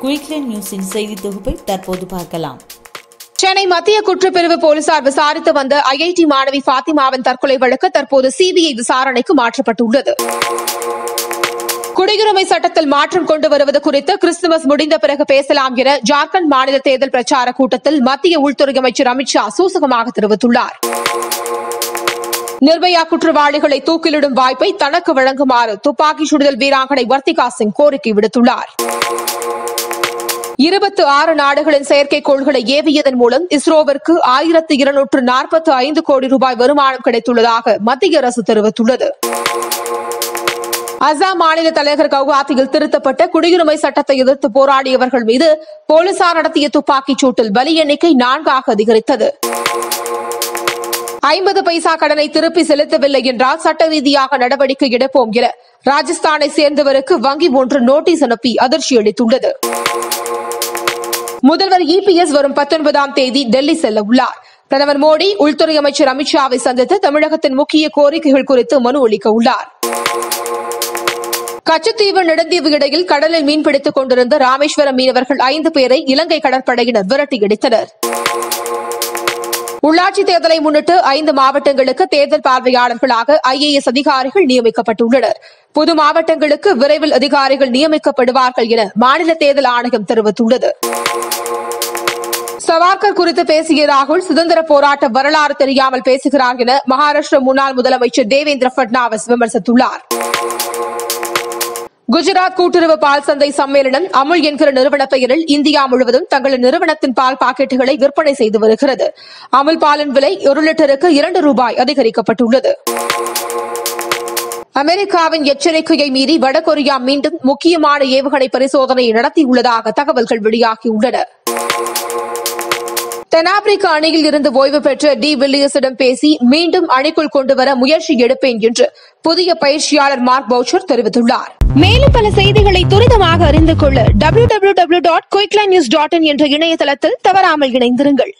Quickline நியூஸின் செய்தி தொகுப்பை தற்போது பார்க்கலாம். சென்னை மத்திய குற்றப்பிரிவு போலீசார் விசாரித்து வந்த ஐஐடி மாணவி பாத்திமாவின் தற்கொலை வழக்கு தற்போது சிபிஐ விசாரணைக்கு மாற்றப்பட்டுள்ளது. குடியுரிமை சட்டத்தில் மாற்றம் கொண்டு வருவது குறித்து கிறிஸ்துமஸ் முடிந்த பிறகு பேசலாம் என ஜார்க்கண்ட் மாநில தேர்தல் பிரச்சார கூட்டத்தில் மத்திய உள்துறை அமைச்சர் அமித்ஷா சூசகமாக தெரிவித்துள்ளார். நிர்பயா குற்றவாளிகளை தூக்கிலிடும் வாய்ப்பை தனக்கு வழங்குமாறு துப்பாக்கி சுடுதல் வீராங்கனை வர்த்திகா சிங் கோரிக்கை விடுத்துள்ளாா் இருபத்து ஆறு நாடுகளின் செயற்கைக்கோள்களை ஏவியதன் மூலம் இஸ்ரோவிற்கு ஆயிரத்து இருநூற்று நாற்பத்தி ஐந்து கோடி ரூபாய் வருமானம் கிடைத்துள்ளதாக மத்திய அரசு தெரிவித்துள்ளது. அசாம் மாநில தலைநகர் கவுஹாத்தியில் திருத்தப்பட்ட குடியுரிமை சட்டத்தை எதிர்த்து போராடியவர்கள் மீது போலீசார் நடத்திய துப்பாக்கிச் சூட்டில் பலி எண்ணிக்கை நான்காக அதிகரித்தது. ஐம்பது பைசா கடனை திருப்பி செலுத்தவில்லை என்றால் சட்ட ரீதியாக நடவடிக்கை எடுப்போம் என ராஜஸ்தானை சேர்ந்தவருக்கு வங்கி ஒன்று நோட்டீஸ் அனுப்பி அதிர்ச்சி அளித்துள்ளது. முதல்வர் இபிஎஸ் வரும் பத்தொன்பதாம் தேதி டெல்லி செல்ல உள்ளார். பிரதமர் மோடி உள்துறை அமைச்சர் அமித்ஷாவை சந்தித்து தமிழகத்தின் முக்கிய கோரிக்கைகள் குறித்து மனு அளிக்க உள்ளார். கச்சத்தீவு நெடுந்தீவு இடையில் கடலில் மீன்பிடித்துக் கொண்டிருந்த ராமேஸ்வரம் மீனவர்கள் ஐந்து பேரை இலங்கை கடற்படையினர் விரட்டியடித்தனர் உள்ளாட்சித் தேர்தலை முன்னிட்டு ஐந்து மாவட்டங்களுக்கு தேர்தல் பார்வையாளர்களாக ஐஏஎஸ் அதிகாரிகள் நியமிக்கப்பட்டுள்ளனர். புது மாவட்டங்களுக்கு விரைவில் அதிகாரிகள் நியமிக்கப்படுவார்கள் என மாநில தேர்தல் ஆணையம் தெரிவித்துள்ளது. சவார்கர் குறித்து பேசிய ராகுல் சுதந்திர போராட்ட வரலாறு தெரியாமல் பேசுகிறார் என மகாராஷ்டிர முன்னாள் முதலமைச்சர் தேவேந்திர பட்னாவிஸ் விமர்சித்துள்ளார். குஜராத் கூட்டுறவு பால் சந்தை சம்மேளனம் அமுல் என்கிற நிறுவன பெயரில் இந்தியா முழுவதும் தங்களது நிறுவனத்தின் பால் பாக்கெட்டுகளை விற்பனை செய்து வருகிறது. அமுல் பாலின் விலை ஒரு லிட்டருக்கு இரண்டு ரூபாய் அதிகரிக்கப்பட்டுள்ளது. அமெரிக்காவின் எச்சரிக்கையை மீறி வடகொரியா மீண்டும் முக்கியமான ஏவுகணை பரிசோதனை நடத்தியுள்ளதாக தகவல்கள் வெளியாகியுள்ளன. தென்னாப்பிரிக்க அணியில் இருந்து ஓய்வு பெற்ற டி வில்லியர்ஸிடம் பேசி மீண்டும் அணிக்குள் கொண்டுவர முயற்சி எடுப்பேன் என்று புதிய பயிற்சியாளர் மார்க் பவுச்சர் தெரிவித்துள்ளார். மேலும் பல செய்திகளை துரிதமாக அறிந்து கொள்ள W W W dot quickline news dot in என்ற இணையதளத்தில் தவறாமல் இணைந்திருங்கள்.